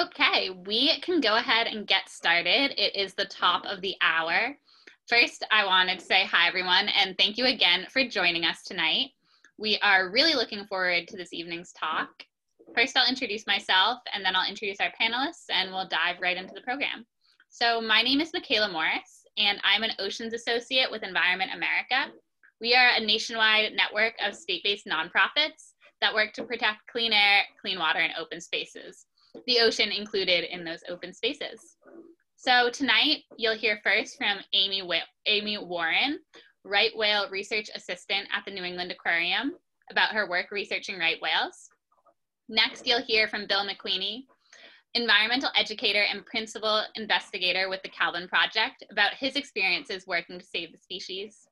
Okay, we can go ahead and get started. It is the top of the hour. First, I wanted to say hi, everyone, and thank you again for joining us tonight. We are really looking forward to this evening's talk. First, I'll introduce myself, and then I'll introduce our panelists, and we'll dive right into the program. So my name is Michaela Morris, and I'm an Oceans Associate with Environment America. We are a nationwide network of state-based nonprofits that work to protect clean air, clean water, and open spaces the ocean included in those open spaces. So tonight you'll hear first from Amy, Amy Warren, right whale research assistant at the New England Aquarium about her work researching right whales. Next, you'll hear from Bill McWeeny, environmental educator and principal investigator with the Calvin Project about his experiences working to save the species.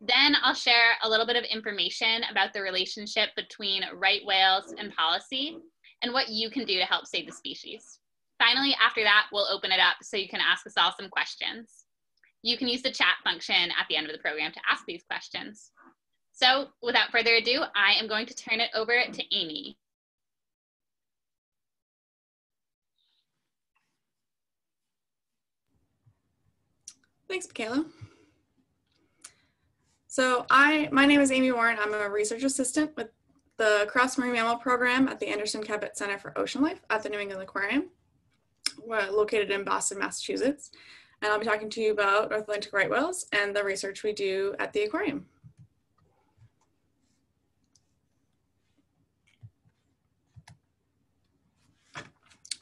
Then I'll share a little bit of information about the relationship between right whales and policy and what you can do to help save the species. Finally, after that, we'll open it up so you can ask us all some questions. You can use the chat function at the end of the program to ask these questions. So without further ado, I am going to turn it over to Amy. Thanks, Michaela. So I, my name is Amy Warren. I'm a research assistant with the Cross Marine Mammal Program at the Anderson Cabot Center for Ocean Life at the New England Aquarium. Located in Boston, Massachusetts. And I'll be talking to you about North Atlantic right whales and the research we do at the aquarium.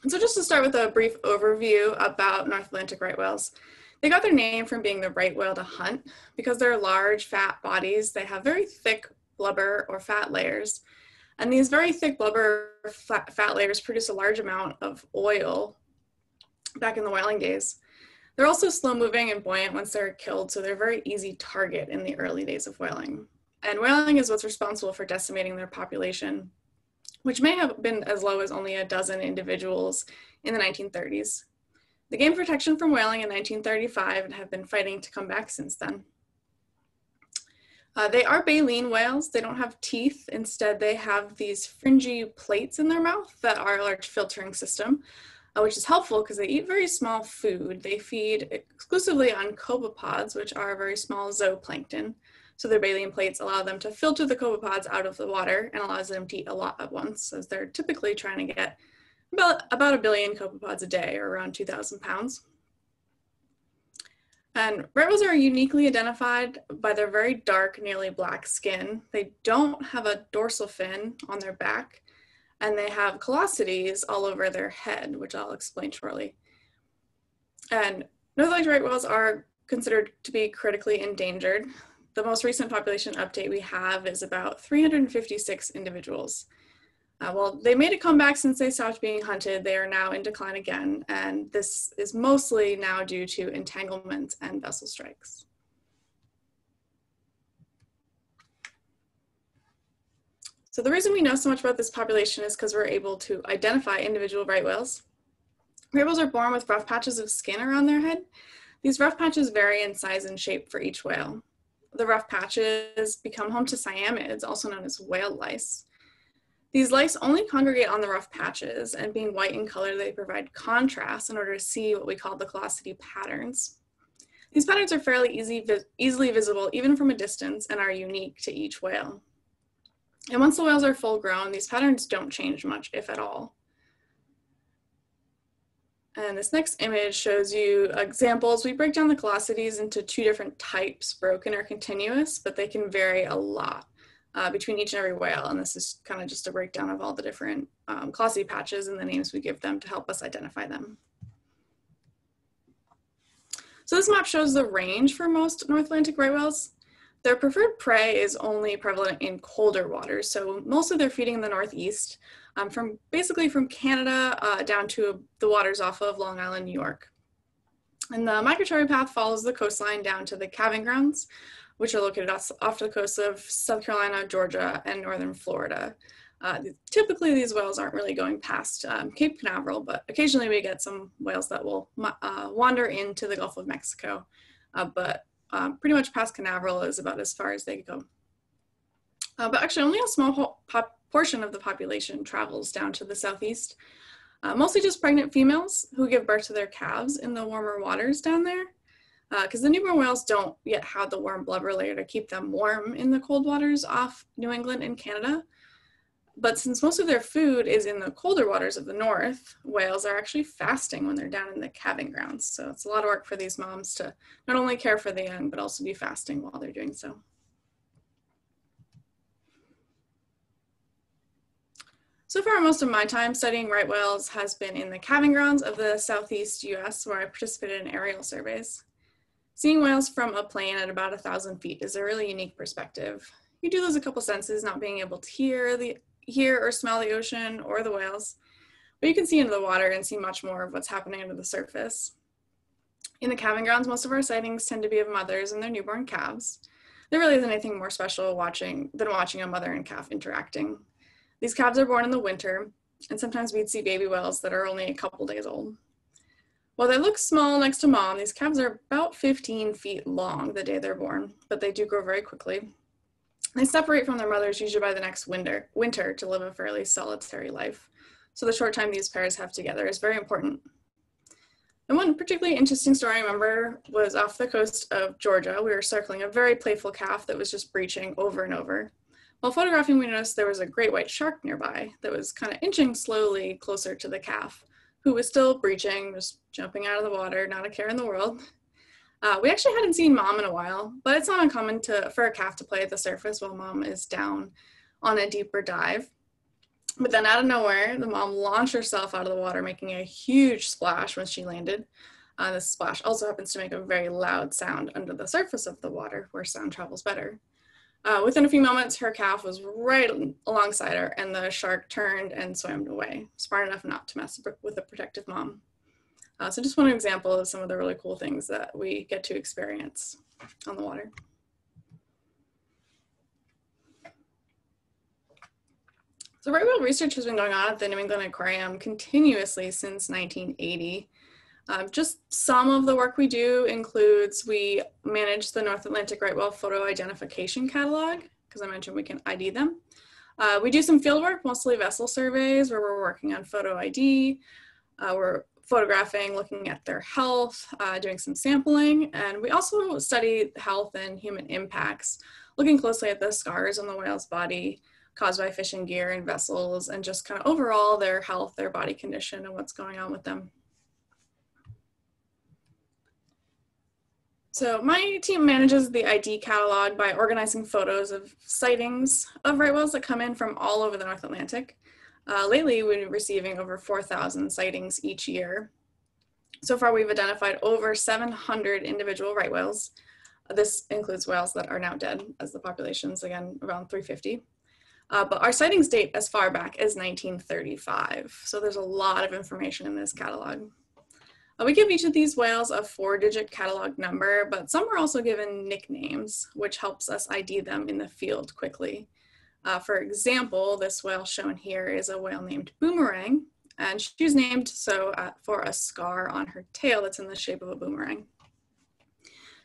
And so just to start with a brief overview about North Atlantic right whales. They got their name from being the right whale to hunt because they're large, fat bodies. They have very thick blubber or fat layers. And these very thick blubber fat, layers produce a large amount of oil back in the whaling days. They're also slow moving and buoyant once they're killed, so they're a very easy target in the early days of whaling. And whaling is what's responsible for decimating their population, which may have been as low as only a dozen individuals in the 1930s. They gained protection from whaling in 1935 and have been fighting to come back since then. Uh, they are baleen whales. They don't have teeth. Instead, they have these fringy plates in their mouth that are a large filtering system, uh, which is helpful because they eat very small food. They feed exclusively on copepods, which are very small zooplankton. So their baleen plates allow them to filter the copepods out of the water and allows them to eat a lot at once, as they're typically trying to get about, about a billion copepods a day, or around 2,000 pounds. And whales are uniquely identified by their very dark, nearly black skin. They don't have a dorsal fin on their back, and they have callosities all over their head, which I'll explain shortly. And North Atlantic right whales are considered to be critically endangered. The most recent population update we have is about 356 individuals. Uh, well, they made a comeback since they stopped being hunted. They are now in decline again, and this is mostly now due to entanglement and vessel strikes. So the reason we know so much about this population is because we're able to identify individual right whales. Right whales are born with rough patches of skin around their head. These rough patches vary in size and shape for each whale. The rough patches become home to cyamids, also known as whale lice. These lice only congregate on the rough patches, and being white in color, they provide contrast in order to see what we call the callosity patterns. These patterns are fairly easy, easily visible even from a distance and are unique to each whale. And once the whales are full grown, these patterns don't change much, if at all. And this next image shows you examples. We break down the callosities into two different types, broken or continuous, but they can vary a lot uh, between each and every whale. And this is kind of just a breakdown of all the different um, patches and the names we give them to help us identify them. So this map shows the range for most North Atlantic right whales. Their preferred prey is only prevalent in colder waters. So mostly they're feeding in the Northeast, um, from basically from Canada uh, down to the waters off of Long Island, New York. And the migratory path follows the coastline down to the calving grounds, which are located off the coast of South Carolina, Georgia, and northern Florida. Uh, typically, these whales aren't really going past um, Cape Canaveral, but occasionally we get some whales that will uh, wander into the Gulf of Mexico. Uh, but um, pretty much past Canaveral is about as far as they go. Uh, but actually, only a small portion of the population travels down to the southeast. Uh, mostly just pregnant females who give birth to their calves in the warmer waters down there because uh, the newborn whales don't yet have the warm blubber layer to keep them warm in the cold waters off New England and Canada. But since most of their food is in the colder waters of the north, whales are actually fasting when they're down in the calving grounds. So it's a lot of work for these moms to not only care for the young, but also be fasting while they're doing so. So far, most of my time studying right whales has been in the calving grounds of the southeast US, where I participated in aerial surveys. Seeing whales from a plane at about a thousand feet is a really unique perspective. You do lose a couple senses, not being able to hear the hear or smell the ocean or the whales, but you can see into the water and see much more of what's happening under the surface. In the calving grounds, most of our sightings tend to be of mothers and their newborn calves. There really isn't anything more special watching than watching a mother and calf interacting. These calves are born in the winter, and sometimes we'd see baby whales that are only a couple days old. While they look small next to mom, these calves are about 15 feet long the day they're born, but they do grow very quickly. They separate from their mothers usually by the next winter, winter to live a fairly solitary life. So the short time these pairs have together is very important. And one particularly interesting story I remember was off the coast of Georgia. We were circling a very playful calf that was just breaching over and over. While photographing, we noticed there was a great white shark nearby that was kind of inching slowly closer to the calf who was still breaching, just jumping out of the water, not a care in the world. Uh, we actually hadn't seen mom in a while, but it's not uncommon to, for a calf to play at the surface while mom is down on a deeper dive. But then out of nowhere, the mom launched herself out of the water, making a huge splash when she landed. Uh, this splash also happens to make a very loud sound under the surface of the water, where sound travels better. Uh, within a few moments, her calf was right alongside her, and the shark turned and swam away, smart enough not to mess with a protective mom. Uh, so just one example of some of the really cool things that we get to experience on the water. So right whale research has been going on at the New England Aquarium continuously since 1980. Um, just some of the work we do includes we manage the North Atlantic right whale photo identification catalog, because I mentioned we can ID them. Uh, we do some field work, mostly vessel surveys, where we're working on photo ID. Uh, we're photographing, looking at their health, uh, doing some sampling, and we also study health and human impacts, looking closely at the scars on the whale's body caused by fishing gear and vessels, and just kind of overall their health, their body condition, and what's going on with them. So my team manages the ID catalog by organizing photos of sightings of right whales that come in from all over the North Atlantic. Uh, lately, we've been receiving over 4,000 sightings each year. So far, we've identified over 700 individual right whales. This includes whales that are now dead, as the population's again around 350. Uh, but our sightings date as far back as 1935. So there's a lot of information in this catalog. Uh, we give each of these whales a four digit catalog number, but some are also given nicknames, which helps us ID them in the field quickly. Uh, for example, this whale shown here is a whale named Boomerang, and she's named so uh, for a scar on her tail that's in the shape of a boomerang.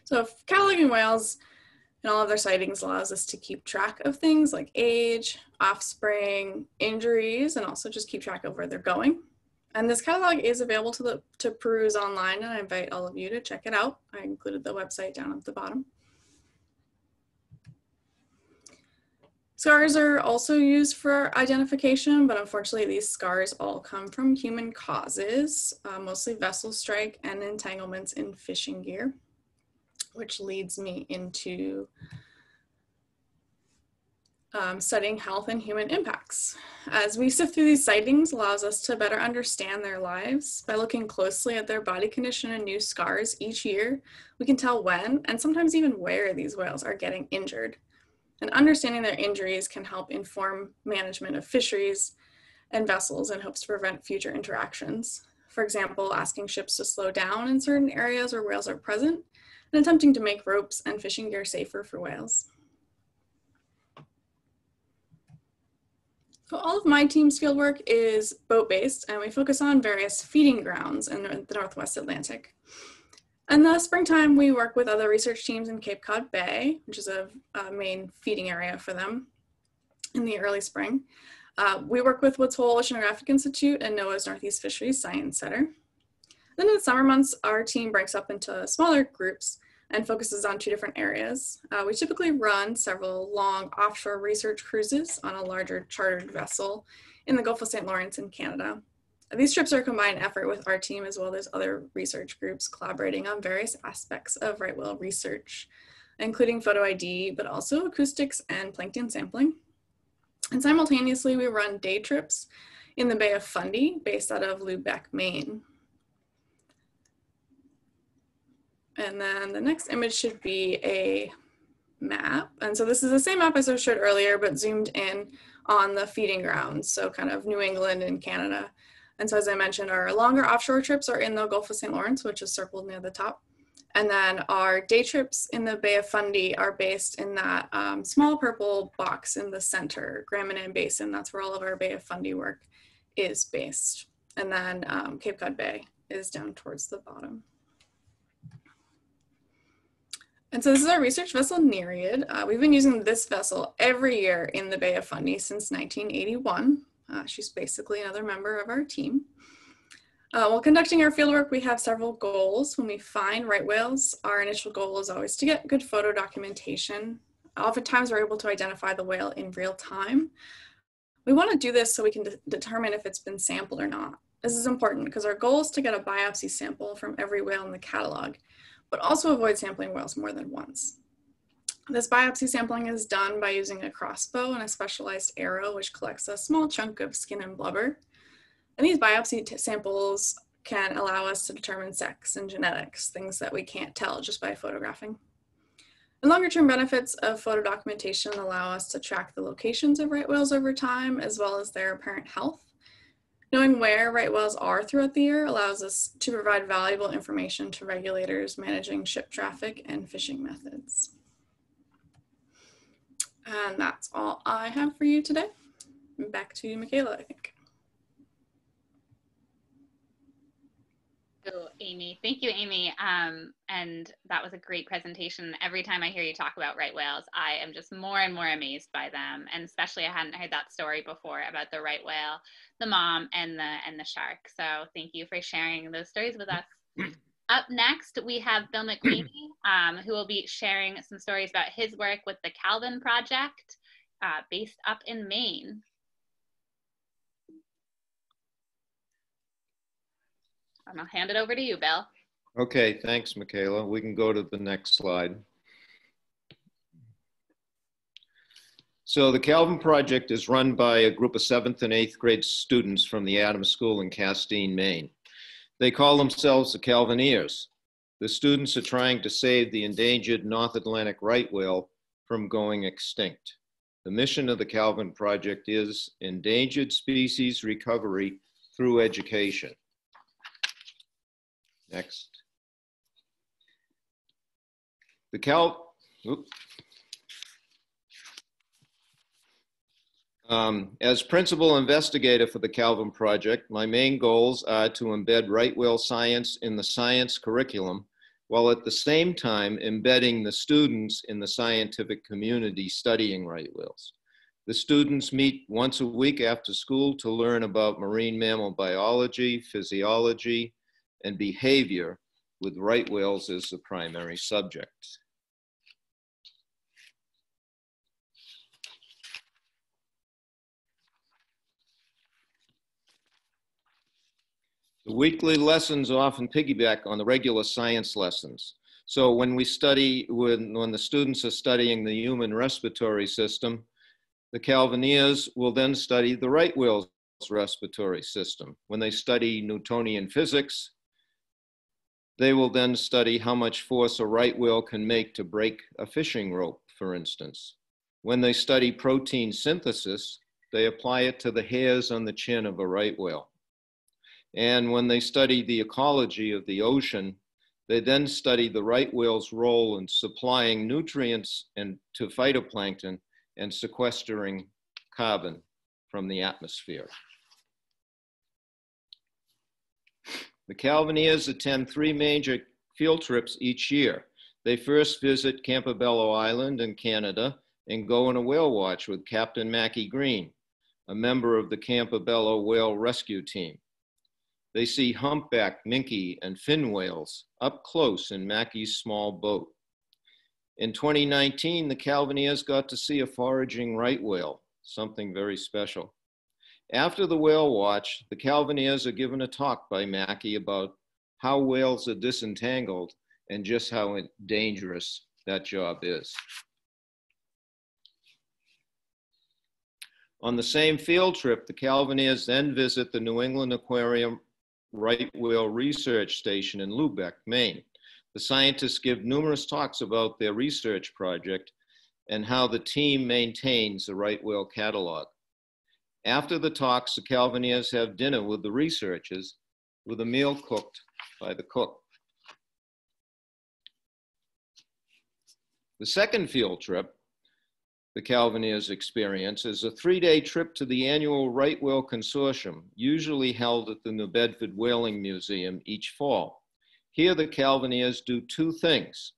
So cataloging whales and all of their sightings allows us to keep track of things like age, offspring, injuries, and also just keep track of where they're going. And this catalog is available to, the, to peruse online, and I invite all of you to check it out. I included the website down at the bottom. Scars are also used for identification, but unfortunately these scars all come from human causes, uh, mostly vessel strike and entanglements in fishing gear, which leads me into um, studying health and human impacts. As we sift through these sightings allows us to better understand their lives. By looking closely at their body condition and new scars each year, we can tell when and sometimes even where these whales are getting injured. And understanding their injuries can help inform management of fisheries and vessels in hopes to prevent future interactions. For example, asking ships to slow down in certain areas where whales are present and attempting to make ropes and fishing gear safer for whales. So all of my team's fieldwork is boat-based, and we focus on various feeding grounds in the Northwest Atlantic. In the springtime, we work with other research teams in Cape Cod Bay, which is a, a main feeding area for them in the early spring. Uh, we work with Woods Hole Oceanographic Institute and NOAA's Northeast Fisheries Science Center. Then in the summer months, our team breaks up into smaller groups and focuses on two different areas. Uh, we typically run several long offshore research cruises on a larger chartered vessel in the Gulf of St. Lawrence in Canada. These trips are a combined effort with our team as well as other research groups collaborating on various aspects of right whale research, including photo ID, but also acoustics and plankton sampling. And simultaneously, we run day trips in the Bay of Fundy, based out of Lubec, Maine. And then the next image should be a map. And so this is the same map as I showed earlier, but zoomed in on the feeding grounds. So kind of New England and Canada. And so as I mentioned, our longer offshore trips are in the Gulf of St. Lawrence, which is circled near the top. And then our day trips in the Bay of Fundy are based in that um, small purple box in the center, Grand Manan Basin. That's where all of our Bay of Fundy work is based. And then um, Cape Cod Bay is down towards the bottom. And so this is our research vessel Nereid. Uh, we've been using this vessel every year in the Bay of Fundy since 1981. Uh, she's basically another member of our team. Uh, while conducting our fieldwork, we have several goals. When we find right whales, our initial goal is always to get good photo documentation. Oftentimes, we're able to identify the whale in real time. We want to do this so we can de determine if it's been sampled or not. This is important because our goal is to get a biopsy sample from every whale in the catalog, but also avoid sampling whales more than once. This biopsy sampling is done by using a crossbow and a specialized arrow, which collects a small chunk of skin and blubber. And these biopsy samples can allow us to determine sex and genetics, things that we can't tell just by photographing. And longer term benefits of photo documentation allow us to track the locations of right whales over time, as well as their apparent health. Knowing where right whales are throughout the year allows us to provide valuable information to regulators managing ship traffic and fishing methods. And that's all I have for you today. Back to you, Michaela, I think. Oh, Amy. Thank you, Amy. Um, and that was a great presentation. Every time I hear you talk about right whales, I am just more and more amazed by them. And especially I hadn't heard that story before about the right whale, the mom and the and the shark. So thank you for sharing those stories with us. Up next, we have Bill McWeeny, um, who will be sharing some stories about his work with the Calvin Project, uh, based up in Maine. I'll hand it over to you, Bill. Okay, thanks, Michaela. We can go to the next slide. So the Calvin Project is run by a group of seventh and eighth grade students from the Adams School in Castine, Maine. They call themselves the Calvineers. The students are trying to save the endangered North Atlantic right whale from going extinct. The mission of the Calvin Project is endangered species recovery through education. Next. The Cal. Um, as principal investigator for the Calvin Project, my main goals are to embed right whale science in the science curriculum, while at the same time embedding the students in the scientific community studying right whales. The students meet once a week after school to learn about marine mammal biology, physiology, and behavior with right whales as the primary subject. The weekly lessons often piggyback on the regular science lessons. So when we study, when, when the students are studying the human respiratory system, the Calvineers will then study the right whale's respiratory system. When they study Newtonian physics, they will then study how much force a right whale can make to break a fishing rope, for instance. When they study protein synthesis, they apply it to the hairs on the chin of a right whale. And when they study the ecology of the ocean, they then study the right whale's role in supplying nutrients and to phytoplankton and sequestering carbon from the atmosphere. The Calvineers attend three major field trips each year. They first visit Campobello Island in Canada and go on a whale watch with Captain Mackie Green. a member of the Campobello Whale Rescue Team. They see humpback, minke, and fin whales up close in Mackie's small boat. In 2019, the Calvineers got to see a foraging right whale, something very special. After the whale watch, the Calvineers are given a talk by Mackie about how whales are disentangled and just how dangerous that job is. On the same field trip, the Calvineers then visit the New England Aquarium Right Whale Research Station in Lubec, Maine. The scientists give numerous talks about their research project and how the team maintains the right whale catalog. After the talks, the Calvineers have dinner with the researchers with a meal cooked by the cook. The second field trip the Calvineers experience is a three-day trip to the annual Right Whale Consortium, usually held at the New Bedford Whaling Museum each fall. Here the Calvineers do two things.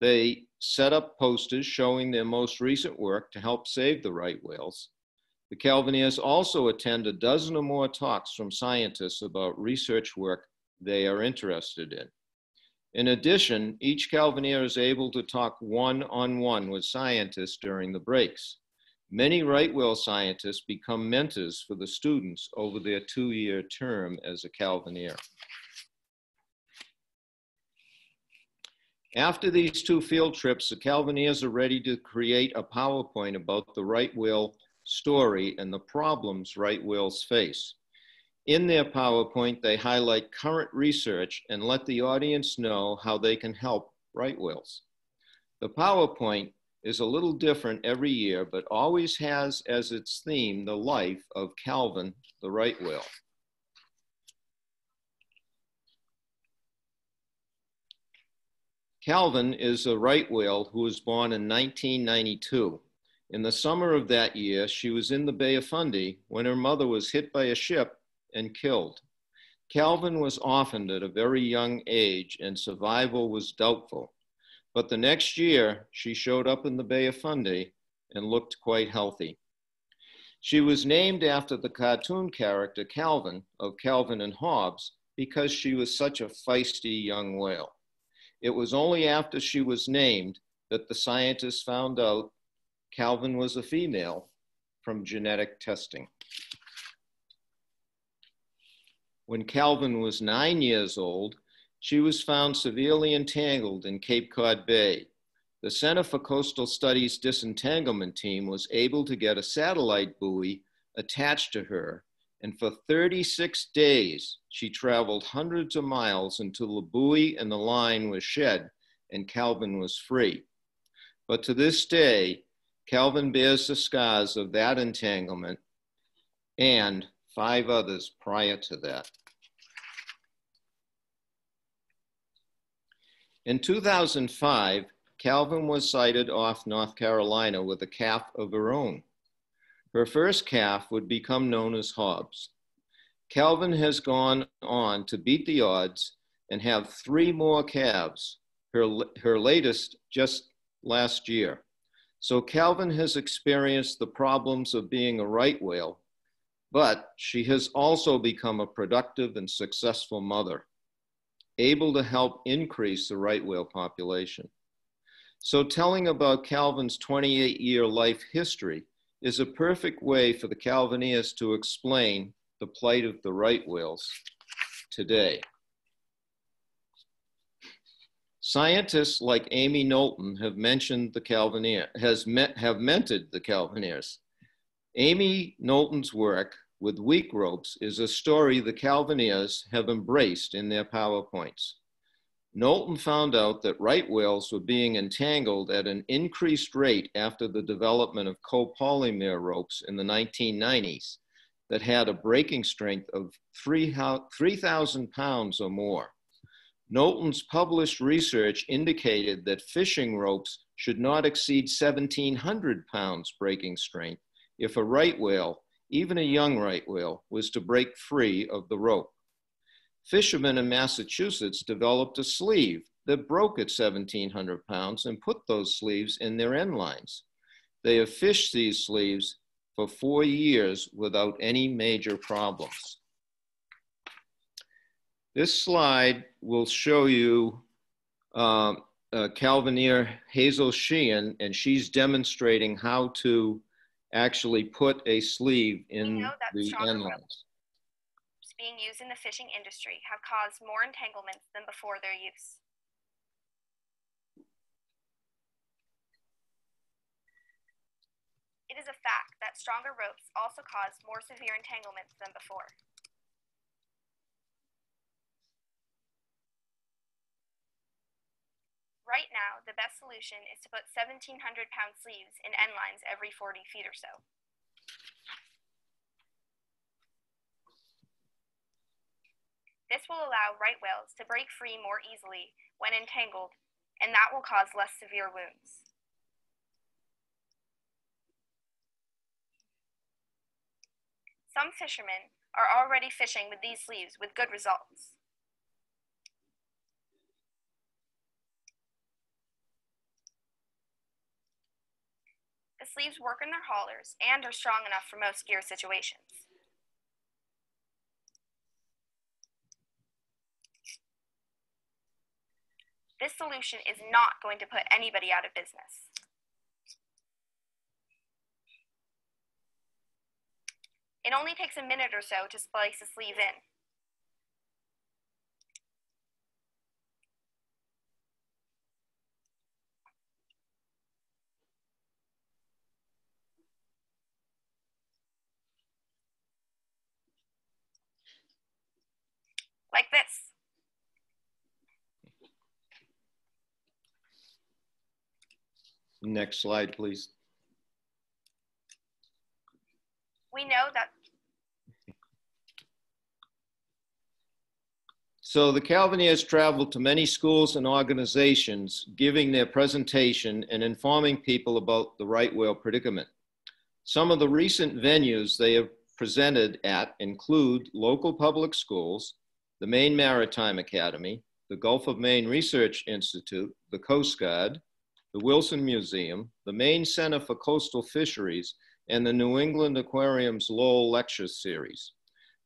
They set up posters showing their most recent work to help save the right whales. The Calvineers also attend a dozen or more talks from scientists about research work they are interested in. In addition, each Calvineer is able to talk one-on-one with scientists during the breaks. Many right whale scientists become mentors for the students over their two-year term as a Calvineer. After these two field trips, the Calvineers are ready to create a PowerPoint about the right whale story and the problems right whales face. In their PowerPoint, they highlight current research and let the audience know how they can help right whales. The PowerPoint is a little different every year, but always has as its theme the life of Calvin, the right whale. Calvin is a right whale who was born in 1992. In the summer of that year, she was in the Bay of Fundy when her mother was hit by a ship and killed. Calvin was orphaned at a very young age and survival was doubtful. But the next year, she showed up in the Bay of Fundy and looked quite healthy. She was named after the cartoon character Calvin of Calvin and Hobbes because she was such a feisty young whale. It was only after she was named that the scientists found out Calvin was a female from genetic testing. When Calvin was nine years old, she was found severely entangled in Cape Cod Bay. The Center for Coastal Studies disentanglement team was able to get a satellite buoy attached to her, and for 36 days, she traveled hundreds of miles until the buoy and the line was shed and Calvin was free. But to this day, Calvin bears the scars of that entanglement and five others prior to that. In 2005, Calvin was sighted off North Carolina with a calf of her own. Her first calf would become known as Hobbes. Calvin has gone on to beat the odds and have three more calves, her, her latest just last year. So Calvin has experienced the problems of being a right whale, but she has also become a productive and successful mother able to help increase the right whale population. So telling about Calvin's 28 year life history is a perfect way for the Calvineers to explain the plight of the right whales today. Scientists like Amy Knowlton have mentioned the Calvineer, has met, have mentored the Calvineers. Amy Knowlton's work with weak ropes is a story the Calvineers have embraced in their PowerPoints. Knowlton found out that right whales were being entangled at an increased rate after the development of copolymer ropes in the 1990s that had a breaking strength of 3,000 pounds or more. Knowlton's published research indicated that fishing ropes should not exceed 1,700 pounds breaking strength if a right whale even a young right whale, was to break free of the rope. Fishermen in Massachusetts developed a sleeve that broke at 1,700 pounds and put those sleeves in their end lines. They have fished these sleeves for four years without any major problems. This slide will show you uh, uh, Calvineer Hazel Sheehan, and she's demonstrating how to actually put a sleeve in the end lines. Being used in the fishing industry have caused more entanglements than before their use. It is a fact that stronger ropes also cause more severe entanglements than before. Right now, the best solution is to put 1,700 pound sleeves in end lines every 40 feet or so. This will allow right whales to break free more easily when entangled, and that will cause less severe wounds. Some fishermen are already fishing with these sleeves with good results. The sleeves work in their haulers and are strong enough for most gear situations. This solution is not going to put anybody out of business. It only takes a minute or so to splice a sleeve in. Like this. Next slide, please. We know that. So the Calvineers traveled to many schools and organizations, giving their presentation and informing people about the right whale predicament. Some of the recent venues they have presented at include local public schools, the Maine Maritime Academy, the Gulf of Maine Research Institute, the Coast Guard, the Wilson Museum, the Maine Center for Coastal Fisheries, and the New England Aquarium's Lowell Lecture Series.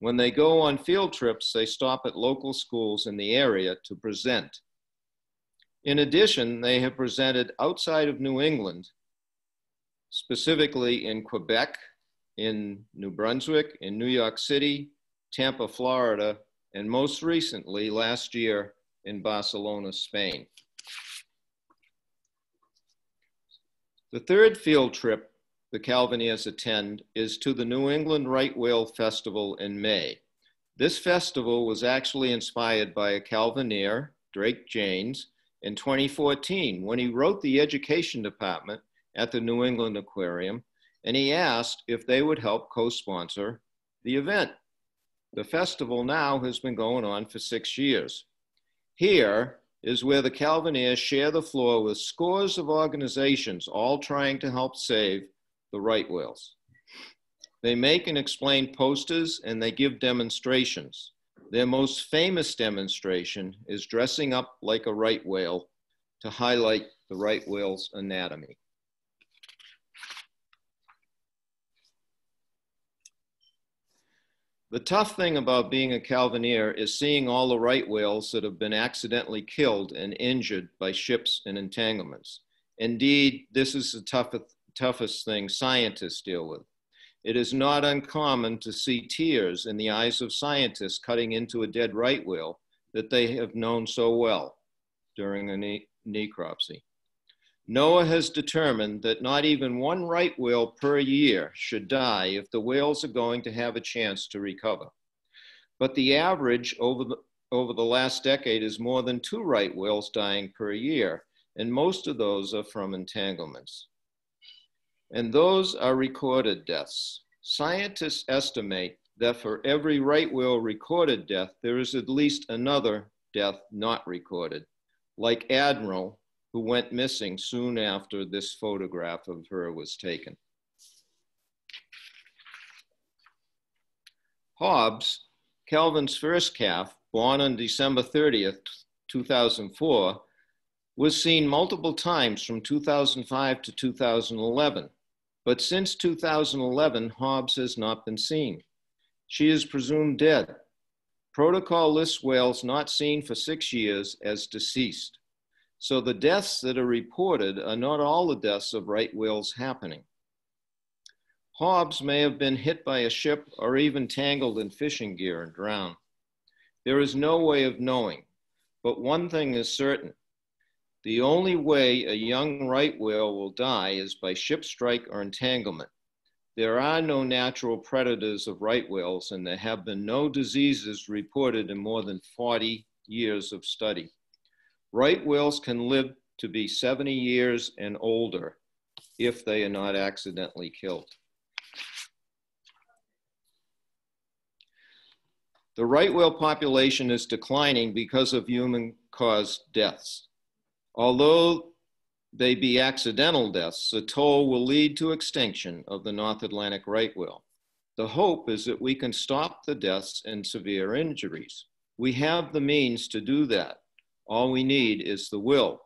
When they go on field trips, they stop at local schools in the area to present. In addition, they have presented outside of New England, specifically in Quebec, in New Brunswick, in New York City, Tampa, Florida, and most recently last year in Barcelona, Spain. The third field trip the Calvineers attend is to the New England Right Whale Festival in May. This festival was actually inspired by a Calvineer, Drake Janes, in 2014 when he wrote the education department at the New England Aquarium and he asked if they would help co-sponsor the event. The festival now has been going on for six years. Here is where the Calvineers share the floor with scores of organizations, all trying to help save the right whales. They make and explain posters and they give demonstrations. Their most famous demonstration is dressing up like a right whale to highlight the right whale's anatomy. The tough thing about being a Calvineer is seeing all the right whales that have been accidentally killed and injured by ships and entanglements. Indeed, this is the toughest, toughest thing scientists deal with. It is not uncommon to see tears in the eyes of scientists cutting into a dead right whale that they have known so well during a ne necropsy. NOAA has determined that not even one right whale per year should die if the whales are going to have a chance to recover. But the average over the, over the last decade is more than two right whales dying per year, and most of those are from entanglements. And those are recorded deaths. Scientists estimate that for every right whale recorded death, there is at least another death not recorded, like Admiral, who went missing soon after this photograph of her was taken. Hobbes, Calvin's first calf, born on December 30th, 2004, was seen multiple times from 2005 to 2011. But since 2011, Hobbes has not been seen. She is presumed dead. Protocol lists whales not seen for six years as deceased. So the deaths that are reported are not all the deaths of right whales happening. Hobbes may have been hit by a ship or even tangled in fishing gear and drowned. There is no way of knowing, but one thing is certain. The only way a young right whale will die is by ship strike or entanglement. There are no natural predators of right whales, and there have been no diseases reported in more than 40 years of study. Right whales can live to be 70 years and older if they are not accidentally killed. The right whale population is declining because of human caused deaths. Although they be accidental deaths, the toll will lead to extinction of the North Atlantic right whale. The hope is that we can stop the deaths and severe injuries. We have the means to do that. All we need is the will.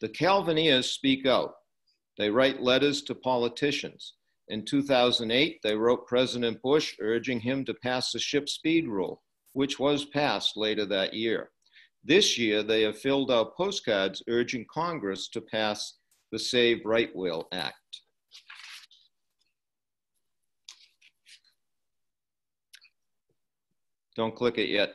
The Calvineers speak out. They write letters to politicians. In 2008, they wrote President Bush urging him to pass the ship speed rule, which was passed later that year. This year, they have filled out postcards urging Congress to pass the Save Right Whale Act. Don't click it yet.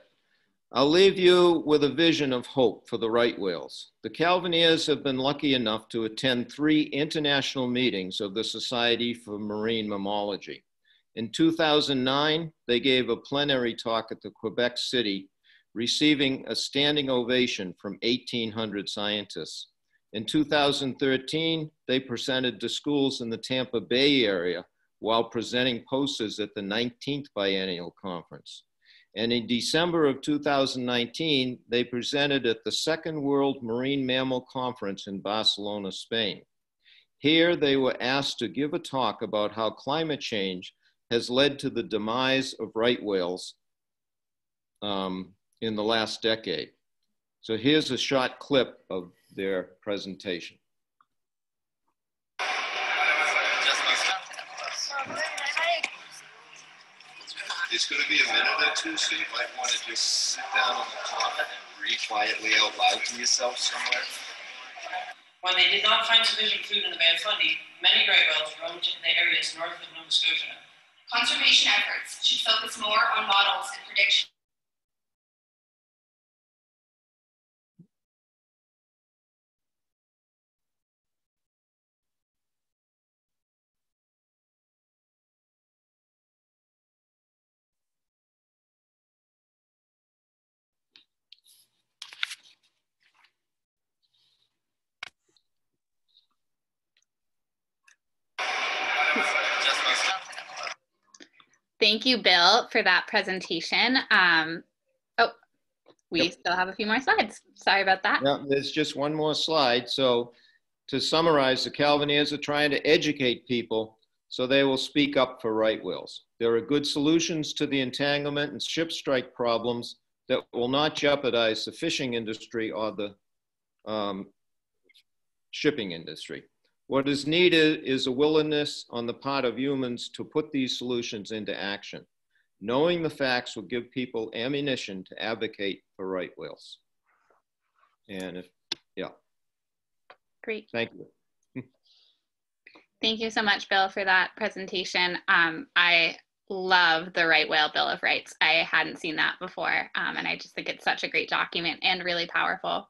I'll leave you with a vision of hope for the right whales. The Calvineers have been lucky enough to attend three international meetings of the Society for Marine Mammalogy. In 2009, they gave a plenary talk at the Quebec City, receiving a standing ovation from 1,800 scientists. In 2013, they presented to schools in the Tampa Bay area while presenting posters at the 19th Biennial Conference. And in December of 2019, they presented at the Second World Marine Mammal Conference in Barcelona, Spain. Here, they were asked to give a talk about how climate change has led to the demise of right whales um, in the last decade. So here's a short clip of their presentation. It's going to be a minute or two, so you might want to just sit down on the common and read quietly out loud to yourself somewhere. When they did not find sufficient food in the Bay of Fundy, many gray whales roamed to the areas north of Nova Scotia. Conservation efforts should focus more on models and predictions. Thank you, Bill, for that presentation. Um, oh, we yep. still have a few more slides. Sorry about that. Yeah, there's just one more slide. So to summarize, the Calvineers are trying to educate people so they will speak up for right whales. There are good solutions to the entanglement and ship strike problems that will not jeopardize the fishing industry or the um, shipping industry. What is needed is a willingness on the part of humans to put these solutions into action. Knowing the facts will give people ammunition to advocate for right whales. And if, yeah. Great. Thank you. Thank you so much, Bill, for that presentation. Um, I love the Right Whale Bill of Rights. I hadn't seen that before, um, and I just think it's such a great document and really powerful.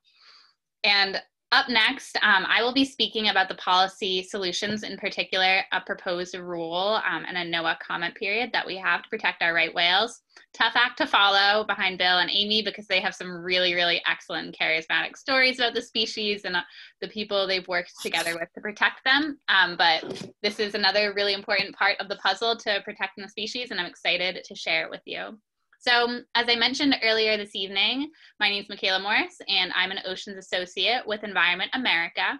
And up next, um, I will be speaking about the policy solutions, in particular, a proposed rule um, and a NOAA comment period that we have to protect our right whales. Tough act to follow behind Bill and Amy because they have some really, really excellent charismatic stories about the species and uh, the people they've worked together with to protect them. Um, but this is another really important part of the puzzle to protecting the species, and I'm excited to share it with you. So as I mentioned earlier this evening, my name is Michaela Morris and I'm an Oceans Associate with Environment America.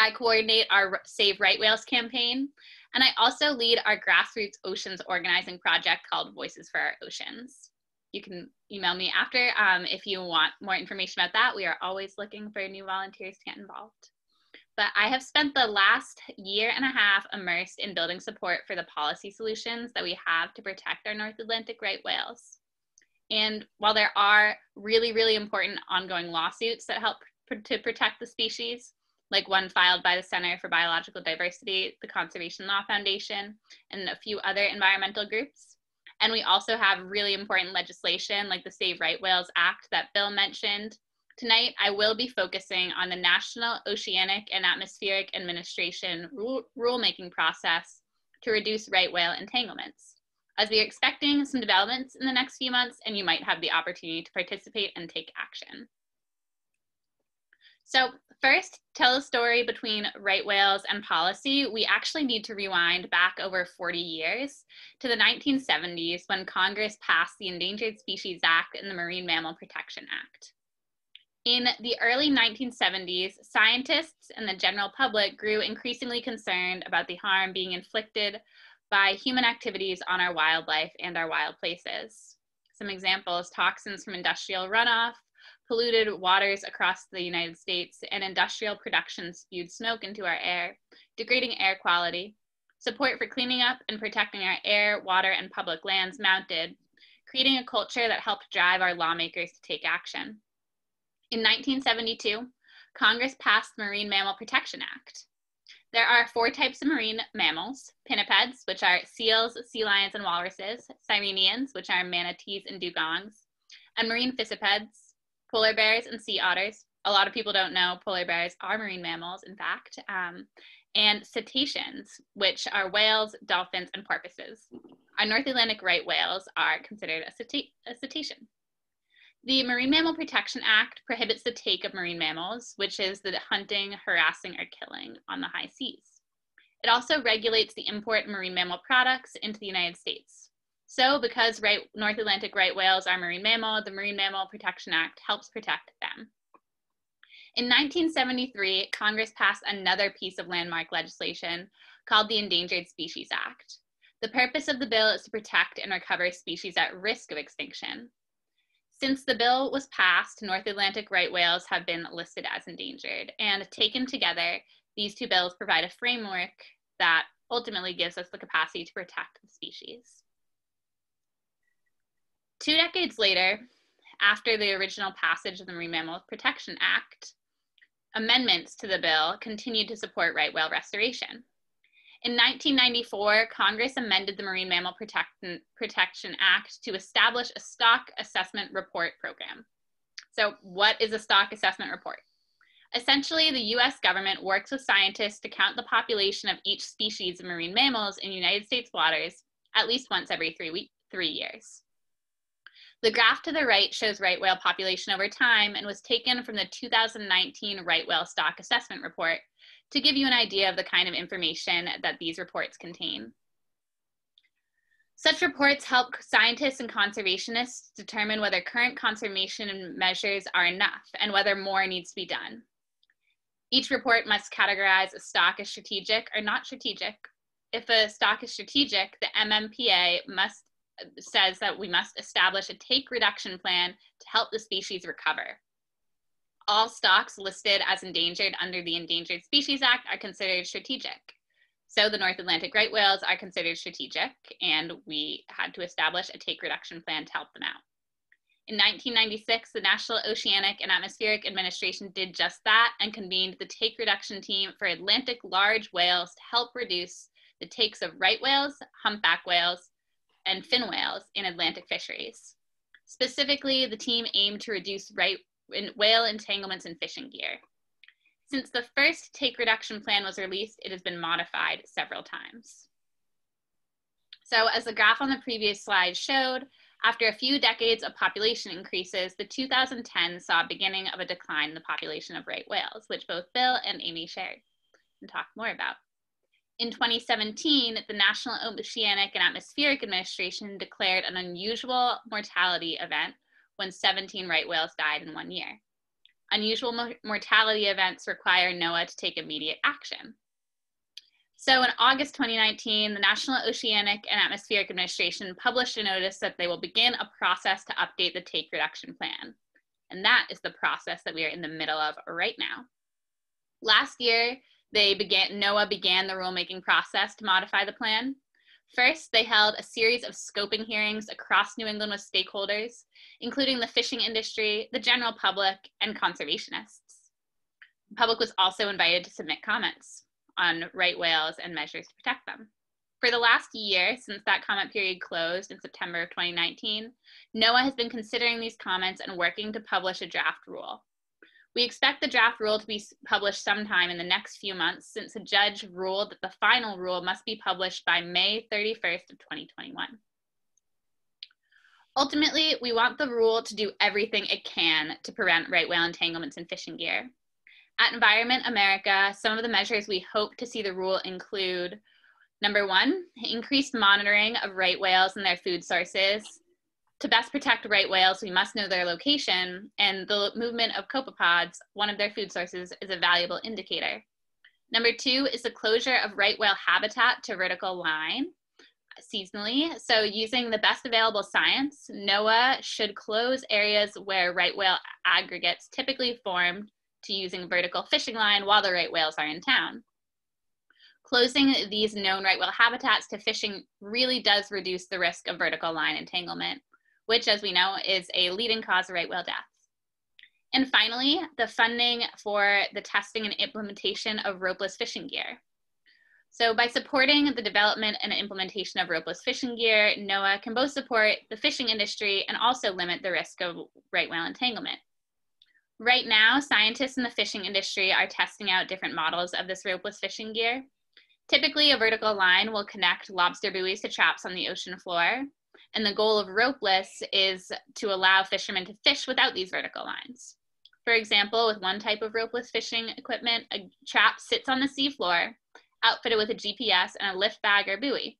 I coordinate our Save Right Whales campaign, and I also lead our grassroots oceans organizing project called Voices for Our Oceans. You can email me after um, if you want more information about that. We are always looking for new volunteers to get involved. But I have spent the last year and a half immersed in building support for the policy solutions that we have to protect our North Atlantic right whales. And while there are really, really important ongoing lawsuits that help pr- to protect the species, like one filed by the Center for Biological Diversity, the Conservation Law Foundation, and a few other environmental groups. And we also have really important legislation like the Save Right Whales Act that Bill mentioned. Tonight, I will be focusing on the National Oceanic and Atmospheric Administration rule, rulemaking process to reduce right whale entanglements. As we are expecting some developments in the next few months, and you might have the opportunity to participate and take action. So first, tell a story between right whales and policy. We actually need to rewind back over 40 years to the 1970s when Congress passed the Endangered Species Act and the Marine Mammal Protection Act. In the early 1970s, scientists and the general public grew increasingly concerned about the harm being inflicted by human activities on our wildlife and our wild places. Some examples toxins from industrial runoff, polluted waters across the United States, and industrial production spewed smoke into our air, degrading air quality. Support for cleaning up and protecting our air, water, and public lands mounted, creating a culture that helped drive our lawmakers to take action. In 1972, Congress passed the Marine Mammal Protection Act. There are four types of marine mammals pinnipeds, which are seals, sea lions, and walruses, sirenians, which are manatees and dugongs, and marine fissipeds, polar bears and sea otters. A lot of people don't know polar bears are marine mammals, in fact, um, and cetaceans, which are whales, dolphins, and porpoises. Our North Atlantic right whales are considered a, a cetacean. The Marine Mammal Protection Act prohibits the take of marine mammals, which is the hunting, harassing, or killing on the high seas. It also regulates the import of marine mammal products into the United States. So because right, North Atlantic right whales are marine mammal, the Marine Mammal Protection Act helps protect them. In 1973, Congress passed another piece of landmark legislation called the Endangered Species Act. The purpose of the bill is to protect and recover species at risk of extinction. Since the bill was passed, North Atlantic right whales have been listed as endangered, and taken together, these two bills provide a framework that ultimately gives us the capacity to protect the species. Two decades later, after the original passage of the Marine Mammal Protection Act, amendments to the bill continued to support right whale restoration. In 1994, Congress amended the Marine Mammal Protection Act to establish a stock assessment report program. So, what is a stock assessment report? Essentially, the US government works with scientists to count the population of each species of marine mammals in United States waters at least once every three, week, three years. The graph to the right shows right whale population over time and was taken from the 2019 right whale stock assessment report to give you an idea of the kind of information that these reports contain. Such reports help scientists and conservationists determine whether current conservation measures are enough and whether more needs to be done. Each report must categorize a stock as strategic or not strategic. If a stock is strategic, the MMPA must says that we must establish a take reduction plan to help the species recover. All stocks listed as endangered under the Endangered Species Act are considered strategic. So the North Atlantic right whales are considered strategic, and we had to establish a take reduction plan to help them out. In 1996, the National Oceanic and Atmospheric Administration did just that and convened the take reduction team for Atlantic large whales to help reduce the takes of right whales, humpback whales, and fin whales in Atlantic fisheries. Specifically, the team aimed to reduce right whale entanglements in fishing gear. Since the first take reduction plan was released, it has been modified several times. So as the graph on the previous slide showed, after a few decades of population increases, the 2010 saw a beginning of a decline in the population of right whales, which both Bill and Amy shared and talked more about. In 2017, the National Oceanic and Atmospheric Administration declared an unusual mortality event when 17 right whales died in one year. Unusual mo mortality events require NOAA to take immediate action. So in August 2019, the National Oceanic and Atmospheric Administration published a notice that they will begin a process to update the take reduction plan. And that is the process that we are in the middle of right now. Last year, they began, NOAA began the rulemaking process to modify the plan. First, they held a series of scoping hearings across New England with stakeholders, including the fishing industry, the general public, and conservationists. The public was also invited to submit comments on right whales and measures to protect them. For the last year, since that comment period closed in September of 2019, NOAA has been considering these comments and working to publish a draft rule. We expect the draft rule to be published sometime in the next few months since a judge ruled that the final rule must be published by May 31st of 2021. Ultimately, we want the rule to do everything it can to prevent right whale entanglements in fishing gear. At Environment America, some of the measures we hope to see the rule include number one, increased monitoring of right whales and their food sources, to best protect right whales, we must know their location, and the movement of copepods, one of their food sources, is a valuable indicator. Number two is the closure of right whale habitat to vertical line seasonally. So using the best available science, NOAA should close areas where right whale aggregates typically form to using vertical fishing line while the right whales are in town. Closing these known right whale habitats to fishing really does reduce the risk of vertical line entanglement which, as we know, is a leading cause of right whale deaths. And finally, the funding for the testing and implementation of ropeless fishing gear. So by supporting the development and implementation of ropeless fishing gear, NOAA can both support the fishing industry and also limit the risk of right whale entanglement. Right now, scientists in the fishing industry are testing out different models of this ropeless fishing gear. Typically, a vertical line will connect lobster buoys to traps on the ocean floor, and the goal of ropeless is to allow fishermen to fish without these vertical lines. For example, with one type of ropeless fishing equipment, a trap sits on the seafloor, outfitted with a GPS and a lift bag or buoy.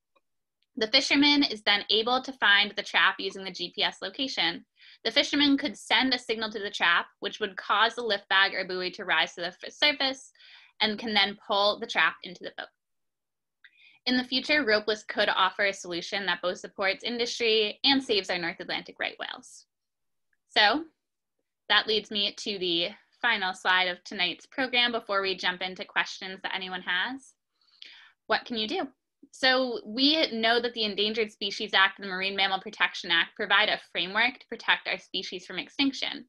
The fisherman is then able to find the trap using the GPS location. The fisherman could send a signal to the trap, which would cause the lift bag or buoy to rise to the surface and can then pull the trap into the boat. In the future, ropeless could offer a solution that both supports industry and saves our North Atlantic right whales. So that leads me to the final slide of tonight's program before we jump into questions that anyone has. What can you do? So we know that the Endangered Species Act and the Marine Mammal Protection Act provide a framework to protect our species from extinction.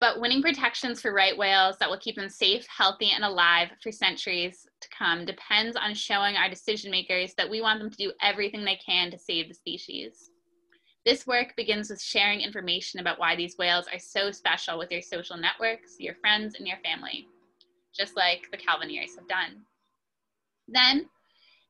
But winning protections for right whales that will keep them safe, healthy, and alive for centuries to come depends on showing our decision makers that we want them to do everything they can to save the species. This work begins with sharing information about why these whales are so special with your social networks, your friends, and your family, just like the Calvineers have done. Then,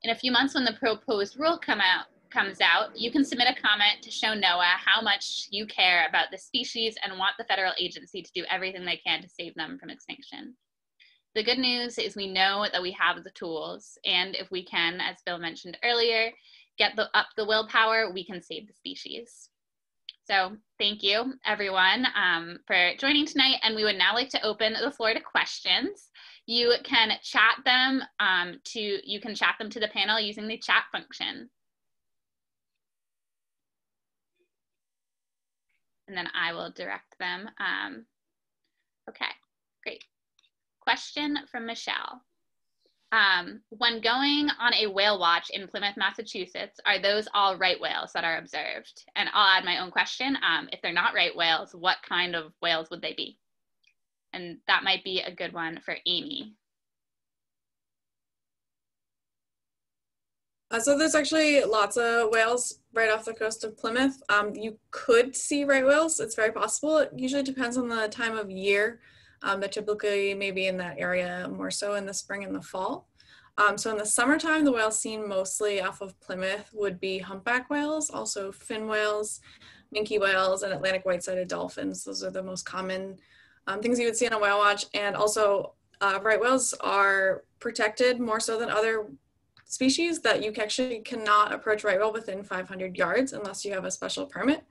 in a few months when the proposed rule come out, comes out, you can submit a comment to show NOAA how much you care about the species and want the federal agency to do everything they can to save them from extinction. The good news is we know that we have the tools, and if we can, as Bill mentioned earlier, get the, up the willpower, we can save the species. So thank you, everyone, um, for joining tonight, and we would now like to open the floor to questions. You can chat them um, to you can chat them to the panel using the chat function. And then I will direct them. Um, okay, great. Question from Michelle. Um, when going on a whale watch in Plymouth, Massachusetts, are those all right whales that are observed? And I'll add my own question. Um, if they're not right whales, what kind of whales would they be? And that might be a good one for Amy. Uh, so there's actually lots of whales right off the coast of Plymouth. Um, you could see right whales. It's very possible. It usually depends on the time of year. Um, but typically maybe in that area more so in the spring and the fall. Um, so in the summertime, the whales seen mostly off of Plymouth would be humpback whales, also fin whales, minke whales, and Atlantic white-sided dolphins. Those are the most common um, things you would see on a whale watch. And also uh, right whales are protected more so than other species that you actually cannot approach right whale within 500 yards unless you have a special permit,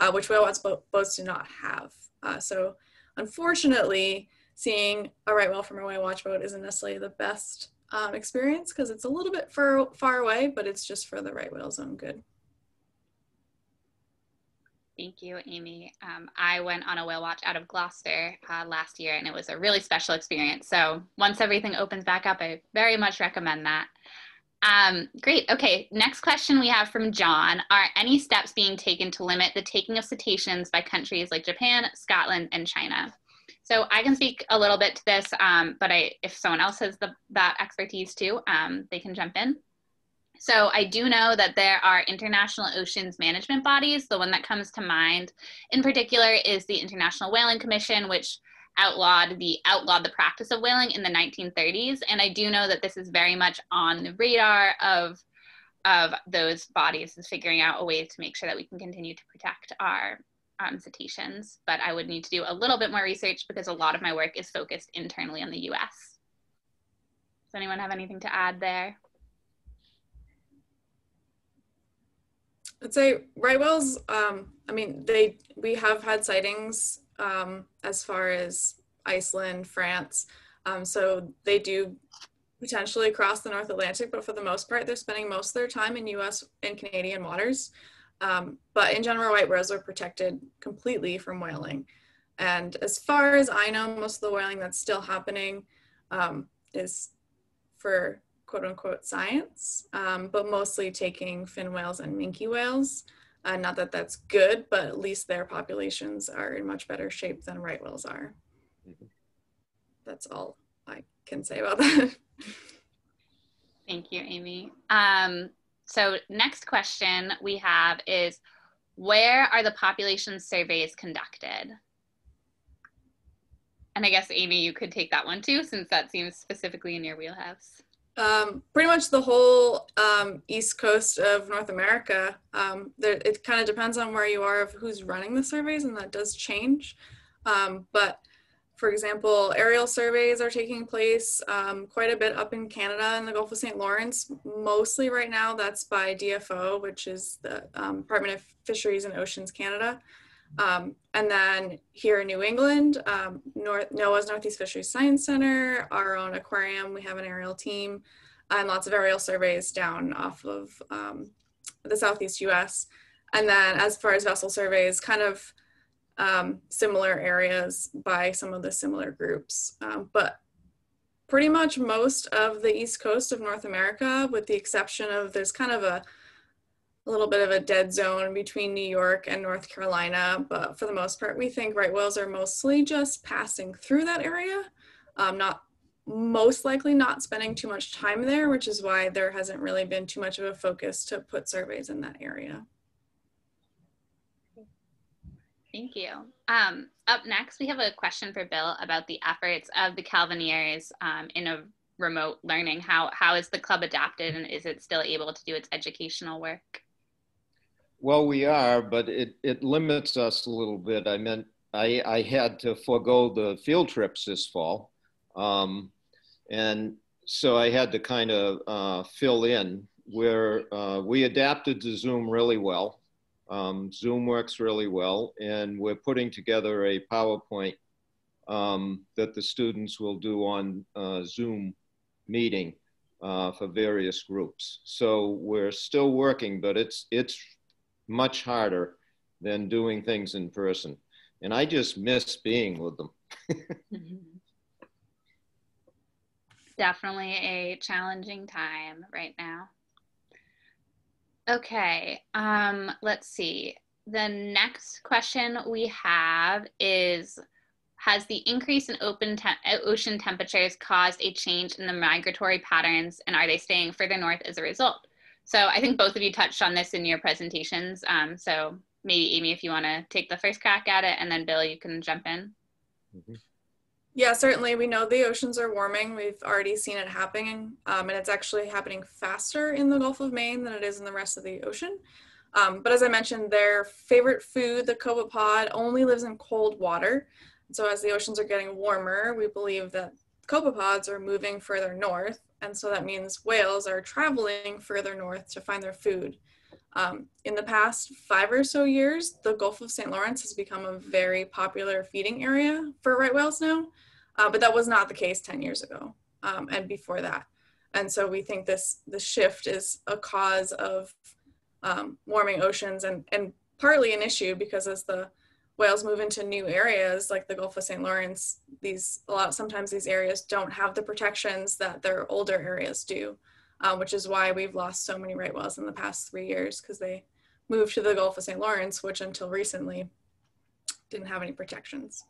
uh, which whale watch boats do not have. Uh, so unfortunately, seeing a right whale from a whale watch boat isn't necessarily the best um, experience because it's a little bit far, far away, but it's just for the right whale's own good. Thank you, Amy. Um, I went on a whale watch out of Gloucester uh, last year, and it was a really special experience. So once everything opens back up, I very much recommend that. Um, great. Okay. Next question we have from John: Are any steps being taken to limit the taking of cetaceans by countries like Japan, Scotland, and China? So I can speak a little bit to this, um, but I, if someone else has the, that expertise too, um, they can jump in. So I do know that there are international oceans management bodies. The one that comes to mind in particular is the International Whaling Commission, which outlawed the outlawed the practice of whaling in the 1930s. And I do know that this is very much on the radar of of those bodies is figuring out a way to make sure that we can continue to protect our um, cetaceans. But I would need to do a little bit more research because a lot of my work is focused internally in the US. Does anyone have anything to add there? I'd say right whales. Um, I mean, they we have had sightings um, as far as Iceland, France. Um, so they do potentially cross the North Atlantic, but for the most part, they're spending most of their time in U.S. and Canadian waters. Um, but in general, white whales are protected completely from whaling. And as far as I know, most of the whaling that's still happening um, is for quote unquote science, um, but mostly taking fin whales and minke whales. Uh, not that that's good, but at least their populations are in much better shape than right whales are. Mm-hmm. That's all I can say about that. Thank you, Amy. Um, so next question we have is, where are the population surveys conducted? And I guess Amy, you could take that one too, since that seems specifically in your wheelhouse. Um, pretty much the whole um, east coast of North America. Um, there, it kind of depends on where you are of who's running the surveys, and that does change. Um, but for example, aerial surveys are taking place um, quite a bit up in Canada in the Gulf of St. Lawrence. Mostly right now, that's by DFO, which is the um, Department of Fisheries and Oceans Canada. Um, and then here in New England, um, North, NOAA's Northeast Fisheries Science Center, our own aquarium, we have an aerial team, and lots of aerial surveys down off of um, the Southeast US. And then as far as vessel surveys, kind of um, similar areas by some of the similar groups. Um, but pretty much most of the East Coast of North America, with the exception of there's kind of a a little bit of a dead zone between New York and North Carolina, but for the most part, we think right whales are mostly just passing through that area, um, not most likely not spending too much time there, which is why there hasn't really been too much of a focus to put surveys in that area. Thank you. Um, up next, we have a question for Bill about the efforts of the Calvineers um, in a remote learning. How, how is the club adapted and is it still able to do its educational work? Well, we are, but it, it limits us a little bit. I meant I, I had to forego the field trips this fall. Um, and so I had to kind of uh, fill in where uh, we adapted to Zoom really well. Um, Zoom works really well, and we're putting together a PowerPoint um, that the students will do on uh, Zoom meeting uh, for various groups. So we're still working, but it's it's much harder than doing things in person. And I just miss being with them. Definitely a challenging time right now. Okay, um, let's see. The next question we have is Has the increase in open te ocean temperatures caused a change in the migratory patterns and are they staying further north as a result? So I think both of you touched on this in your presentations. Um, so maybe Amy, if you want to take the first crack at it, and then Bill, you can jump in. Mm -hmm. Yeah, certainly. We know the oceans are warming. We've already seen it happening, um, and it's actually happening faster in the Gulf of Maine than it is in the rest of the ocean. Um, but as I mentioned, their favorite food, the copepod, only lives in cold water. So as the oceans are getting warmer, we believe that copepods are moving further north and so that means whales are traveling further north to find their food. Um, in the past five or so years, the Gulf of St. Lawrence has become a very popular feeding area for right whales now, uh, but that was not the case 10 years ago um, and before that. And so we think this, this shift is a cause of um, warming oceans and, and partly an issue because as the whales move into new areas like the Gulf of St. Lawrence, these a lot sometimes these areas don't have the protections that their older areas do, um, which is why we've lost so many right whales in the past three years because they moved to the Gulf of St. Lawrence, which until recently didn't have any protections.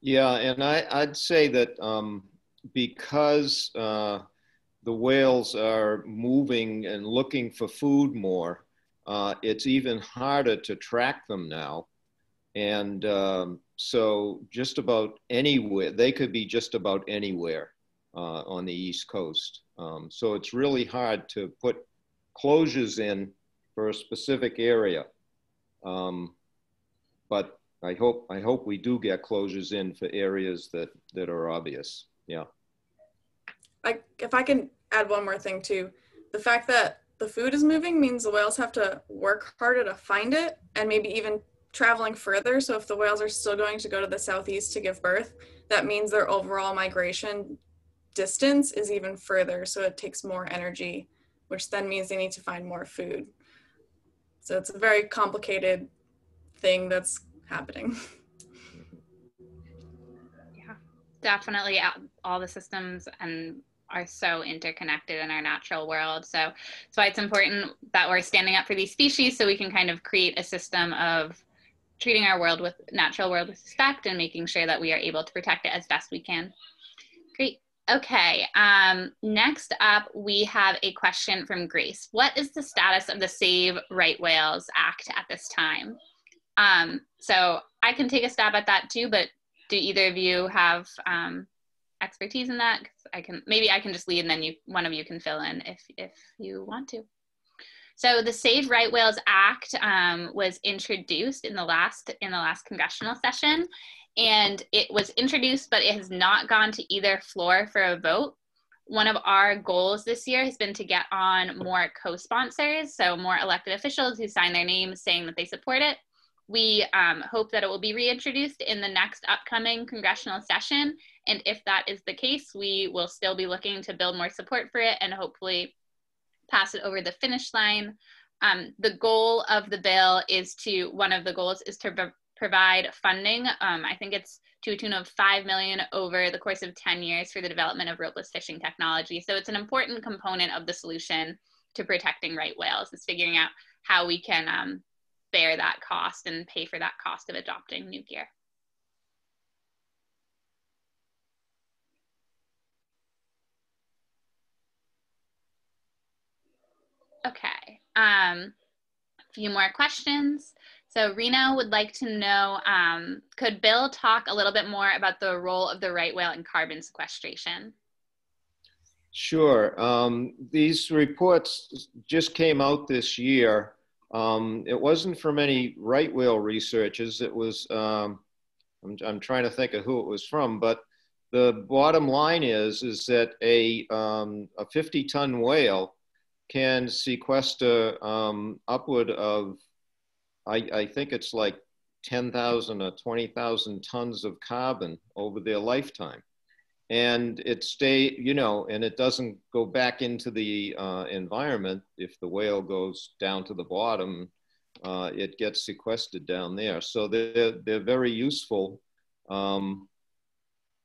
Yeah, and I, I'd say that um, because uh, the whales are moving and looking for food more, uh, it's even harder to track them now. And um, so just about anywhere, they could be just about anywhere uh, on the East Coast. Um, so it's really hard to put closures in for a specific area. Um, but I hope, I hope we do get closures in for areas that, that are obvious. Yeah. Like if I can add one more thing too, the fact that the food is moving means the whales have to work harder to find it and maybe even traveling further. So if the whales are still going to go to the southeast to give birth, that means their overall migration distance is even further. So it takes more energy, which then means they need to find more food. So it's a very complicated thing that's happening. Yeah, definitely uh, all the systems and are so interconnected in our natural world. So that's why it's important that we're standing up for these species so we can kind of create a system of treating our world with natural world with respect and making sure that we are able to protect it as best we can. Great. Okay, um, next up we have a question from Grace. What is the status of the Save Right Whales Act at this time? Um, so I can take a stab at that too, but do either of you have um, expertise in that? I can maybe I can just lead and then you one of you can fill in if if you want to. So the Save Right Whales Act um, was introduced in the last in the last congressional session, and it was introduced, but it has not gone to either floor for a vote. One of our goals this year has been to get on more co-sponsors, so more elected officials who sign their names saying that they support it. We um, hope that it will be reintroduced in the next upcoming congressional session. And if that is the case, we will still be looking to build more support for it and hopefully pass it over the finish line. Um, the goal of the bill is to, one of the goals is to provide funding. Um, I think it's to a tune of 5 million over the course of 10 years for the development of ropeless fishing technology. So it's an important component of the solution to protecting right whales is figuring out how we can um, bear that cost and pay for that cost of adopting new gear. Okay, um, a few more questions. So Reno would like to know, um, could Bill talk a little bit more about the role of the right whale in carbon sequestration? Sure. Um, these reports just came out this year um, it wasn't from any right whale researchers. It was, um, I'm, I'm, trying to think of who it was from, but the bottom line is, is that a, um, a 50 ton whale can sequester um, upward of, I, I think it's like 10,000 or 20,000 tons of carbon over their lifetime. And it stay you know and it doesn't go back into the uh, environment. If the whale goes down to the bottom uh, it gets sequestered down there. So they're, they're very useful um,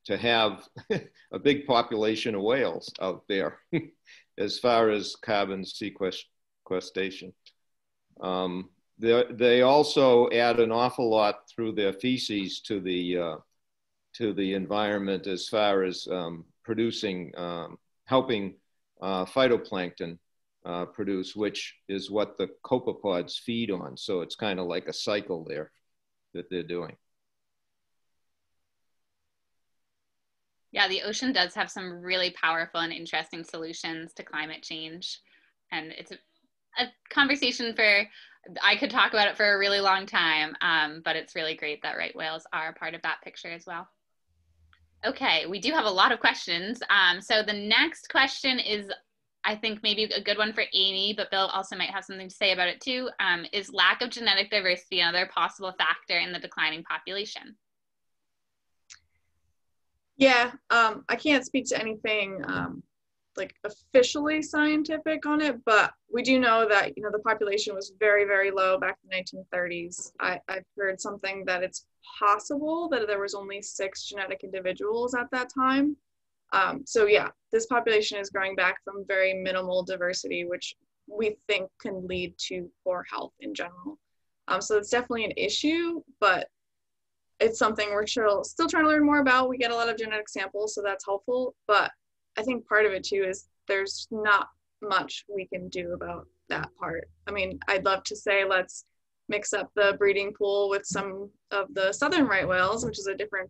to have a big population of whales out there as far as carbon sequestration um, they also add an awful lot through their feces to the uh, to the environment as far as um, producing, um, helping uh, phytoplankton uh, produce, which is what the copepods feed on. So it's kind of like a cycle there that they're doing. Yeah, the ocean does have some really powerful and interesting solutions to climate change. And it's a, a conversation for, I could talk about it for a really long time, um, but it's really great that right whales are part of that picture as well. Okay, we do have a lot of questions. Um, so the next question is, I think maybe a good one for Amy, but Bill also might have something to say about it too. Um, is lack of genetic diversity another possible factor in the declining population? Yeah, um, I can't speak to anything um, like officially scientific on it, but we do know that you know the population was very very low back in the 1930s. I, I've heard something that it's possible that there was only six genetic individuals at that time. Um, so yeah, this population is growing back from very minimal diversity, which we think can lead to poor health in general. Um, so it's definitely an issue, but it's something we're still, still trying to learn more about. We get a lot of genetic samples, so that's helpful. But I think part of it too is there's not much we can do about that part. I mean, I'd love to say let's mix up the breeding pool with some of the southern right whales, which is a different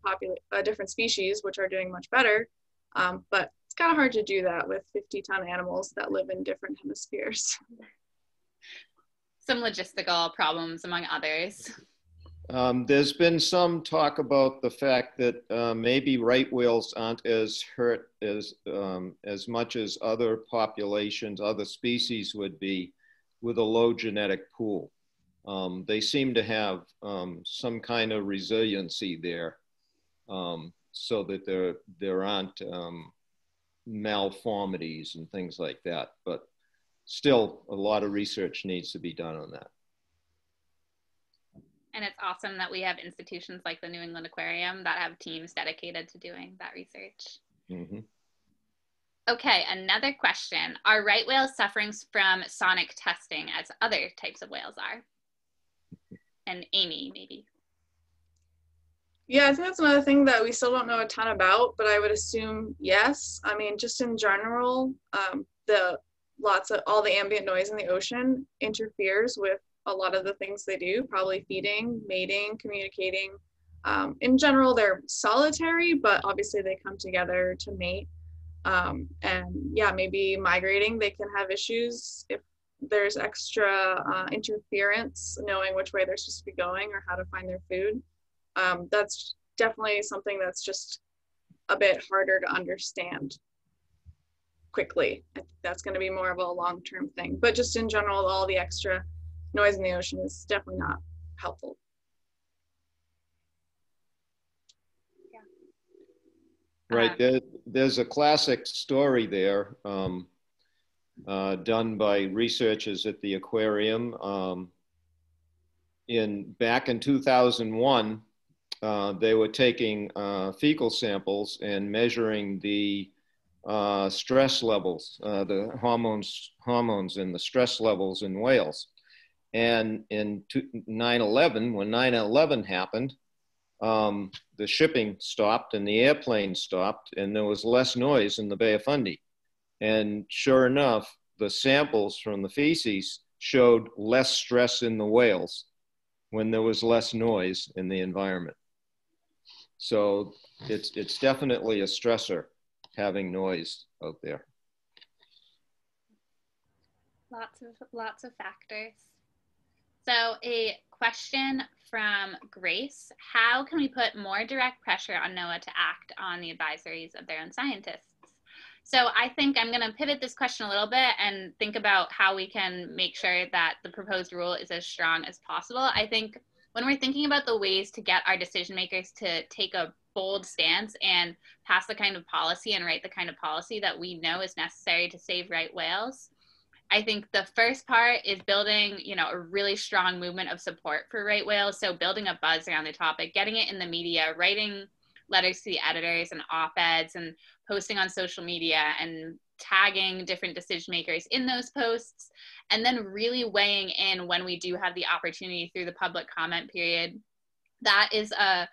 a different species, which are doing much better. Um, but it's kind of hard to do that with 50 ton animals that live in different hemispheres. Some logistical problems among others. Um, there's been some talk about the fact that uh, maybe right whales aren't as hurt as um, as much as other populations, other species would be, with a low genetic pool. Um, they seem to have um, some kind of resiliency there, um, so that there there aren't um, malformities and things like that. But still, a lot of research needs to be done on that. And it's awesome that we have institutions like the New England Aquarium that have teams dedicated to doing that research. Mm-hmm. Okay, another question. Are right whales suffering from sonic testing as other types of whales are? And Amy, maybe. Yeah, I think that's another thing that we still don't know a ton about, but I would assume yes. I mean, just in general, um, the lots of all the ambient noise in the ocean interferes with a lot of the things they do, probably feeding, mating, communicating. Um, in general, they're solitary, but obviously they come together to mate. Um, and yeah, maybe migrating, they can have issues if there's extra uh, interference, knowing which way they're supposed to be going or how to find their food. Um, that's definitely something that's just a bit harder to understand quickly. that's going to be more of a long term thing. But just in general, all the extra noise in the ocean is definitely not helpful. Yeah. Right. There, there's a classic story there um, uh, done by researchers at the aquarium. Um, in back in 2001, uh, they were taking uh, fecal samples and measuring the uh, stress levels, uh, the hormones, hormones and the stress levels in whales. And in 9 11, when 9 11 happened, um, the shipping stopped and the airplane stopped, and there was less noise in the Bay of Fundy. And sure enough, the samples from the feces showed less stress in the whales when there was less noise in the environment. So it's, it's definitely a stressor having noise out there. Lots of lots of factors. So, a question from Grace How can we put more direct pressure on NOAA to act on the advisories of their own scientists? So, I think I'm going to pivot this question a little bit and think about how we can make sure that the proposed rule is as strong as possible. I think when we're thinking about the ways to get our decision makers to take a bold stance and pass the kind of policy and write the kind of policy that we know is necessary to save right whales, I think the first part is building, you know, a really strong movement of support for right whales. So building a buzz around the topic, getting it in the media, writing letters to the editors and op-eds and posting on social media and tagging different decision makers in those posts and then really weighing in when we do have the opportunity through the public comment period that is a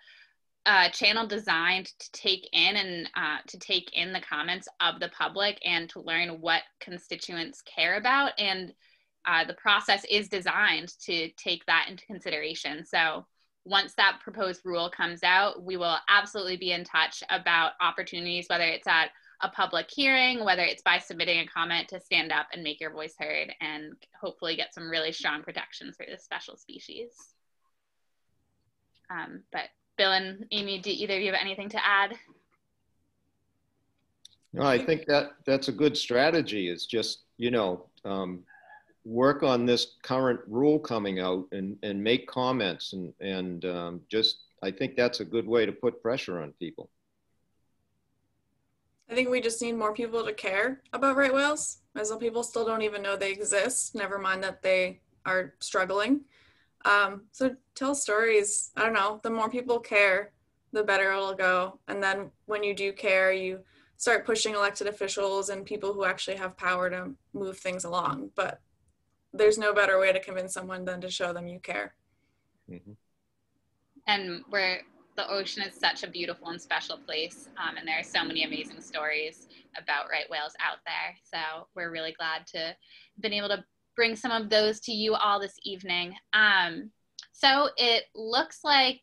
uh, channel designed to take in and uh, to take in the comments of the public and to learn what constituents care about. And uh, the process is designed to take that into consideration. So once that proposed rule comes out, we will absolutely be in touch about opportunities, whether it's at a public hearing, whether it's by submitting a comment to stand up and make your voice heard and hopefully get some really strong protections for this special species. Um, but Bill and Amy, do either of you have anything to add? No, I think that that's a good strategy. Is just you know um, work on this current rule coming out and and make comments and and um, just I think that's a good way to put pressure on people. I think we just need more people to care about right whales, as some people still don't even know they exist, never mind that they are struggling. Um, so tell stories. I don't know, the more people care, the better it'll go. And then when you do care, you start pushing elected officials and people who actually have power to move things along. But there's no better way to convince someone than to show them you care. Mhm. and we're the ocean is such a beautiful and special place um, and there are so many amazing stories about right whales out there so we're really glad to have been able to bring some of those to you all this evening. Um, so it looks like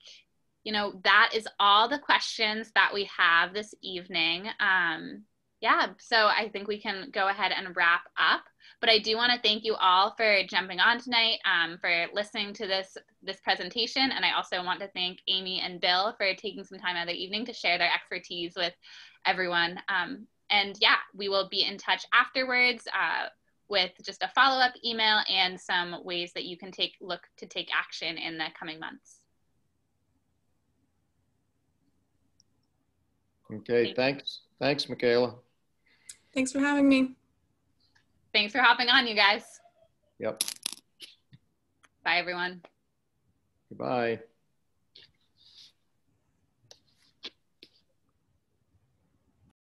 you know that is all the questions that we have this evening. Um, yeah so i think we can go ahead and wrap up. But I do want to thank you all for jumping on tonight, um, for listening to this this presentation, and I also want to thank Amy and Bill for taking some time out of the evening to share their expertise with everyone. Um, and yeah, we will be in touch afterwards. Uh, with just a follow up email and some ways that you can take look to take action in the coming months. Okay, you. thanks. Thanks, Michaela. Thanks for having me. Thanks for hopping on, you guys. Yep. Bye, everyone. Goodbye.